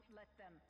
Don't let them.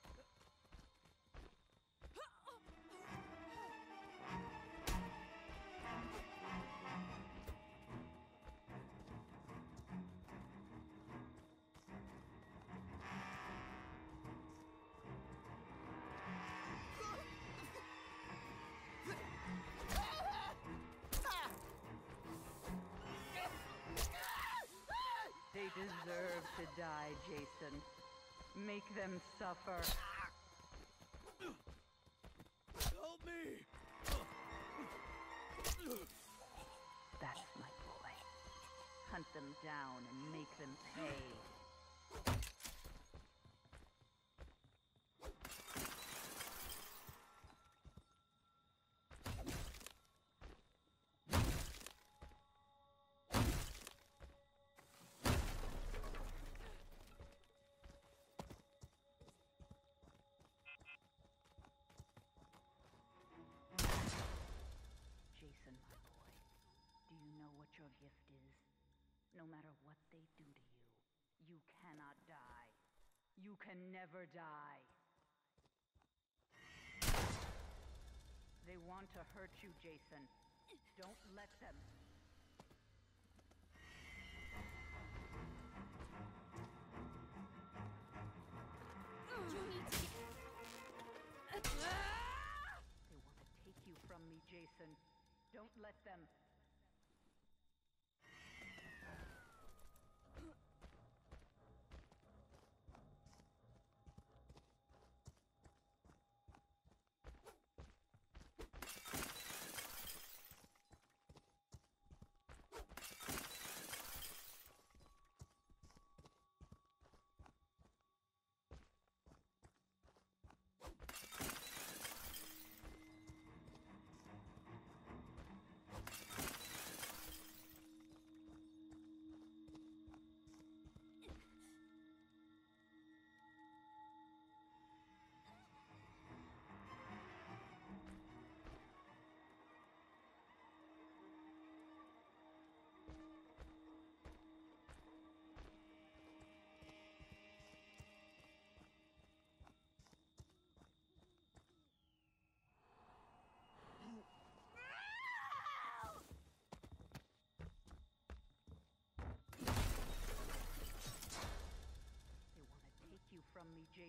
Deserve to die, Jason. Make them suffer. Help me! That's my boy. Hunt them down and make them pay. You can never die. They want to hurt you, Jason. Don't let them. You need to get... They want to take you from me, Jason. Don't let them.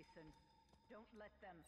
Jason. Don't let them.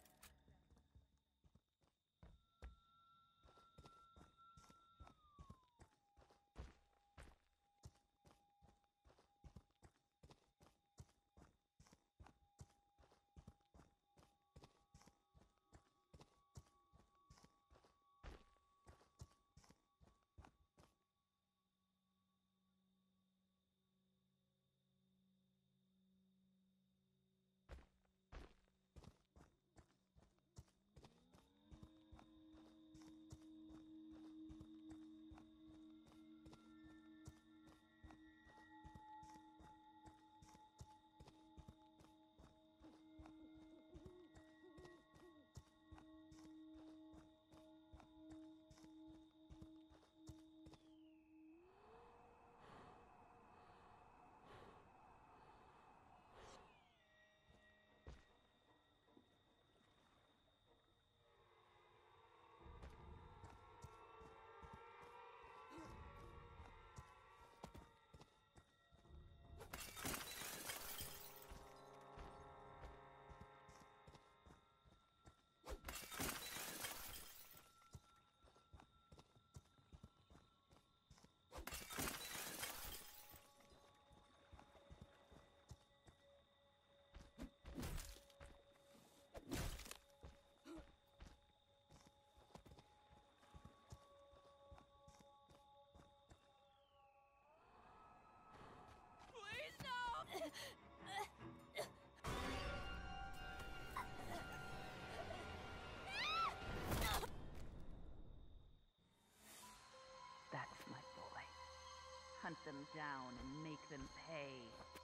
Them down and make them pay.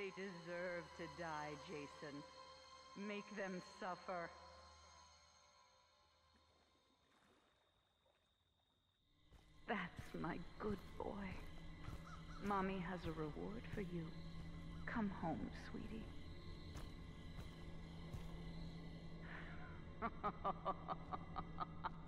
They deserve to die, Jason. Make them suffer. That's my good boy. Mommy has a reward for you. Come home, sweetie.